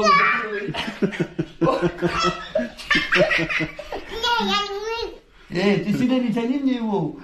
Yeah, Eh, tu sini ni tanya ni wo.